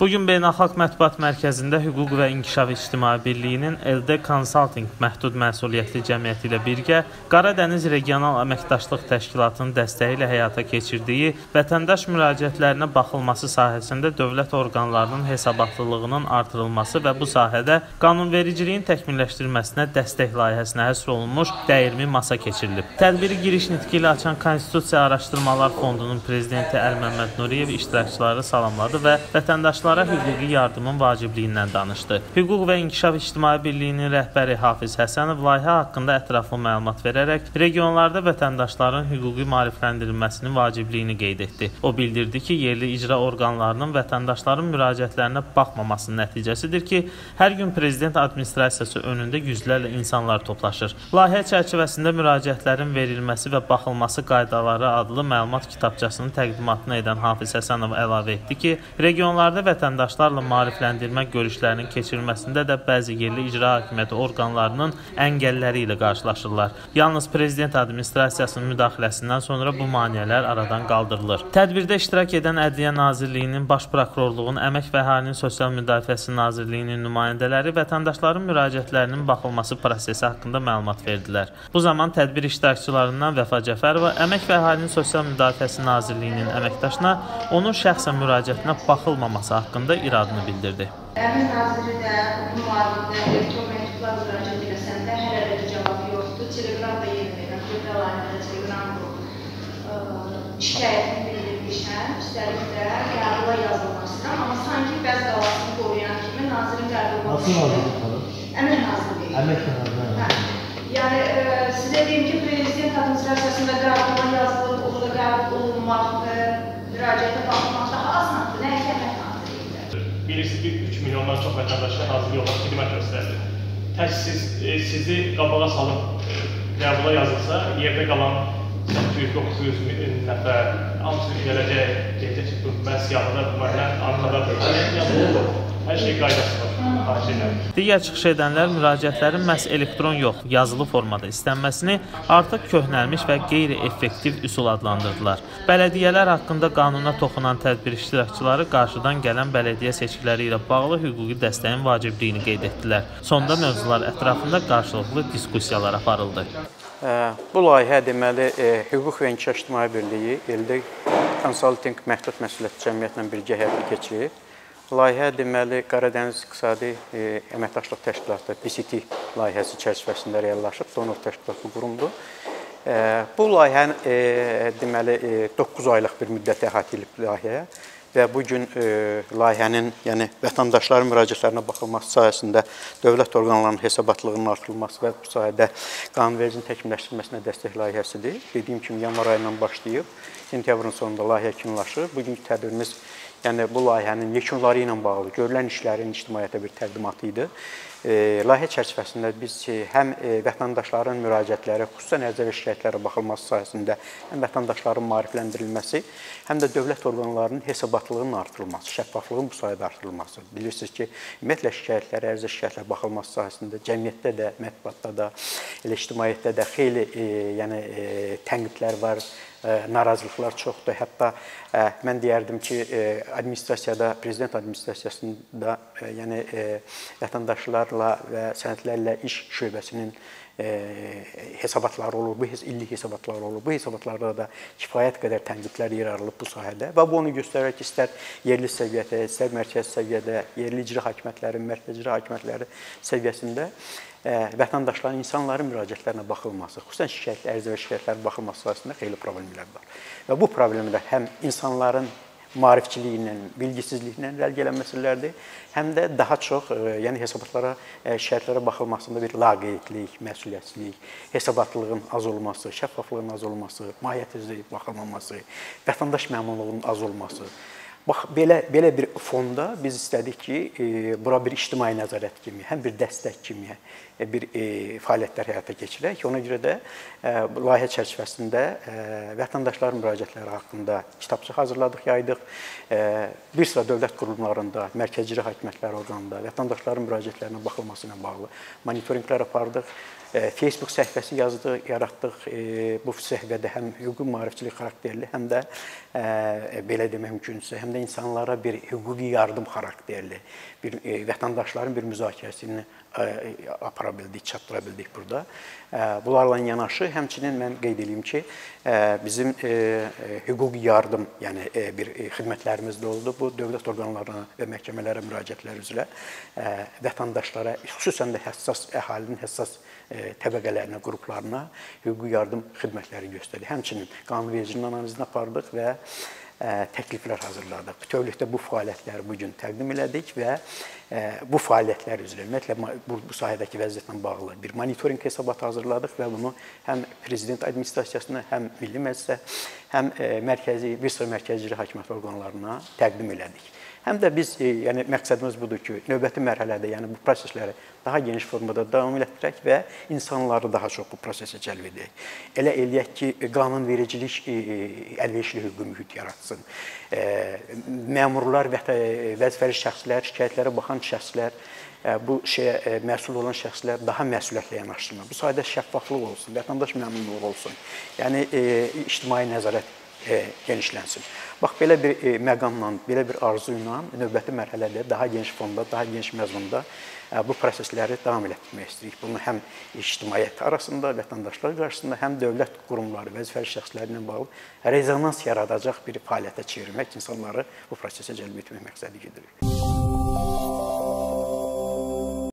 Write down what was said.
Bu gün Beynəlxalq Mətbuat Mərkəzində Hüquq və İnkişaf İctimai Birliyinin LD Consulting məhdud məsuliyyətli cəmiyyəti ilə birgə Qara Dəniz Regional Əməkdaşlıq Təşkilatının dəstəyi ilə həyata keçirdiyi vətəndaş müraciətlərinə baxılması sahəsində dövlət orqanlarının hesabatlılığının artırılması və bu sahədə qanunvericiliyin təkmilləşdirilməsinə dəstək layihəsinə həsr olunmuş dəyirmi masa keçirilib. Tədbiri giriş nitqi ilə açan Konstitusiya Araşdırmalar Fondunun prezidenti Əlməmməd Nuriyev iştirakçıları salamladı və vətəndaşlar vətəndaşlara hüquqi yardımın vacibliyindən danışdı. Hüquq və İnkişaf İctimai Birliyinin rəhbəri Hafiz Həsənov layihə haqqında ətraflı məlumat verərək regionlarda vətəndaşların hüquqi maarifləndirilməsinin vacibliyini qeyd etdi. O bildirdi ki, yerli icra orqanlarının vətəndaşların müraciətlərinə baxmamasının nəticəsidir ki, hər gün prezident administrasiyası önündə yüzlərlə insanlar toplaşır. Layihə çərçivəsində müraciətlərin verilməsi və baxılması qaydaları adlı məlumat kitabçasının təqdimatını edən Hafiz Həsənov əlavə etdi ki, regionlarda vətəndaşlarla maarifləndirmə görüşlərinin keçirilməsində də bəzi yerli icra hakimiyyəti orqanlarının əngəlləri ilə qarşılaşırlar. Yalnız prezident administrasiyasının müdaxiləsindən sonra bu maneələr aradan qaldırılır. Tədbirdə iştirak edən Ədliyyə Nazirliyinin, Baş Prokurorluğun, Əmək və Əhalinin Sosial Müdafiəsi Nazirliyinin nümayəndələri vətəndaşların müraciətlərinin baxılması prosesi haqqında məlumat verdilər. Bu zaman tədbir iştirakçılarından Vəfa Cəfərova Əmək və Əhalinin Sosial Müdafiəsi Nazirliyinin əməkdaşına onun şəxsən müraciətinə baxılmaması haqqında iradını bildirdi. Əmin naziri də bu müavinində elektron məktublar müraciət eləsəndə hələ də cavab yoxdur. Telegram da yeni verirəm. Dövlət alayında Telegram şikayətini bildirmişəm. Üstəlik də qəbula yazılmaq istəyirəm, amma sanki bəzi davasını qoruyan kimi nazirin qəbul Nasıl nazirlik xanım? Əmək nazirliyi. Əmək nazirliyi. Hə. Yəni e, sizə deyim ki, prezident administrasiyasında qəbula yazılıb, orada qəbul olunmaq, e, müraciətə baxmaq daha asandır. Bilirsiniz ki, 3 milyondan çox vətəndaşlar hazırlıq olmaq xidmət göstərir. Tək siz, e, sizi qabağa salıb e, qəbula yazılsa, yerdə qalan 800-900 min nəfər hamısı gələcək, deyəcək ki, mən siyahıda məndən Ankara'da yazılır. Hər şey qaydası var. Xahiş edirəm. Digər çıxış edənlər müraciətlərin məhz elektron yox, yazılı formada istənməsini artıq köhnəlmiş və qeyri-effektiv üsul adlandırdılar. Bələdiyyələr haqqında qanuna toxunan tədbir iştirakçıları qarşıdan gələn bələdiyyə seçkiləri ilə bağlı hüquqi dəstəyin vacibliyini qeyd etdilər. Sonda mövzular ətrafında qarşılıqlı diskussiyalar aparıldı. Bu layihə deməli Hüquq və İnkişaf İctimai Birliyi Eldə Consulting Məhdud Məsuliyyətli Cəmiyyətlə birgə həyata keçirir. Layihə deməli Qaradəniz İqtisadi e, Əməkdaşlıq Təşkilatı BCT layihəsi çərçivəsində reallaşıb, donor təşkilat bu qurumdur. E, bu layihə e, deməli e, 9 aylıq bir müddət əhatə edilib layihəyə və bu gün e, layihənin, yəni vətəndaşların müraciətlərinə baxılması sayəsində dövlət orqanlarının hesabatlığının artırılması və bu sahədə qanunvericiliyin təkmilləşdirilməsinə dəstək layihəsidir. Dediyim kimi yanvar ayından başlayıb sentyabrın sonunda layihə yekunlaşır. Bugünkü tədbirimiz yəni bu layihənin yekunları ilə bağlı görülən işlərin ictimaiyyətə bir təqdimatı idi. E, layihə çərçivəsində biz həm e, vətəndaşların müraciətləri, xüsusən ərz və şikayətlərə baxılması sahəsində həm vətəndaşların maarifləndirilməsi, həm də dövlət orqanlarının hesabatlığının artırılması, şəffaflığın bu sahədə artırılması. Bilirsiniz ki, ümumiyyətlə şikayətlərə, ərz və şikayətlərə baxılması sahəsində cəmiyyətdə də, mətbuatda da, elə ictimaiyyətdə də xeyli e, yəni e, tənqidlər var, narazılıqlar çoxdur. Hətta mən deyərdim ki, administrasiyada, prezident administrasiyasında yəni vətəndaşlarla və sənədlərlə iş şöbəsinin hesabatları olur, bu illik hesabatlar olur. Bu hesabatlarda da kifayət qədər tənqidlər yer alıb bu sahədə və bu onu göstərir ki, istər yerli səviyyədə, istər mərkəzi səviyyədə, yerli icra hakimiyyətləri, mərkəzi icra hakimiyyətləri səviyyəsində vətəndaşların, insanların müraciətlərinə baxılması, xüsusən şikayət, ərizə və şikayətlərin baxılması sahəsində xeyli problemlər var. Və bu problemlər həm insanların maarifçiliyindən, bilgisizliklə irəli gələn məsələlərdir, həm də daha çox, yəni hesabatlara, şikayətlərə baxılmasında bir laqeydlik, məsuliyyətsizlik, hesabatlığın az olması, şəffaflığın az olması, mahiyyətə baxılmaması, vətəndaş məmnunluğunun az olması Bax belə belə bir fonda biz istədik ki, e, bura bir ictimai nəzarət kimi, həm bir dəstək kimi e, bir e, fəaliyyətlər həyata keçirək. Ona görə də e, layihə çərçivəsində e, vətəndaşların müraciətləri haqqında kitabçıq hazırladıq, yaydıq. E, bir sıra dövlət qurumlarında, mərkəzi icra hakimiyyətləri orqanında vətəndaşların müraciətlərinə baxılması ilə bağlı monitorinqlər apardıq. Facebook səhifəsi yazdıq, yaratdıq. Bu səhifədə həm hüquqi maarifçilik xarakterli, həm də belə demək mümkünsə, həm də insanlara bir hüquqi yardım xarakterli bir e, vətəndaşların bir müzakirəsini e, apara bildik, çatdıra bildik burada. Bunlarla yanaşı həmçinin mən qeyd edeyim ki, bizim hüquqi yardım, yəni bir xidmətlərimiz də oldu. Bu dövlət orqanlarına və məhkəmələrə müraciətlər üzrə vətəndaşlara, xüsusən də həssas əhalinin həssas təbəqələrinə, qruplarına hüquqi yardım xidmətləri göstərdi. Həmçinin qanunvericiliyin analizini apardıq və təkliflər hazırladıq. Bütövlükdə bu fəaliyyətləri bu gün təqdim elədik və bu fəaliyyətlər üzrə ümumiyyətlə bu, bu sahədəki vəziyyətlə bağlı bir monitorinq hesabatı hazırladıq və bunu həm prezident administrasiyasına, həm Milli Məclisə, həm mərkəzi, bir sıra mərkəzi icra hakimiyyəti orqanlarına təqdim elədik. Həm də biz, e, yəni məqsədimiz budur ki, növbəti mərhələdə, yəni bu prosesləri daha geniş formada davam etdirək və insanları daha çox bu prosesə cəlb edək. Elə eləyək ki, qanunvericilik e, e, əlverişli hüquqi mühit yaratsın. Məmurlar və vəzifəli şəxslər, şikayətlərə baxan şəxslər bu şeyə məsul olan şəxslər daha məsuliyyətlə yanaşsınlar. Bu sayədə şəffaflıq olsun, vətəndaş məmnunluğu olsun. Yəni ictimai nəzarət genişlənsin. Bax belə bir e, məqamla, belə bir arzu ilə növbəti mərhələdə daha geniş fonda, daha geniş məzmunda e, bu prosesləri davam etdirmək istəyirik. Bunu həm ictimaiyyət arasında, vətəndaşlar qarşısında, həm dövlət qurumları, vəzifəli şəxslərlə bağlı rezonans yaradacaq bir fəaliyyətə çevirmək, insanları bu prosesə cəlb etmək məqsədi güdürük.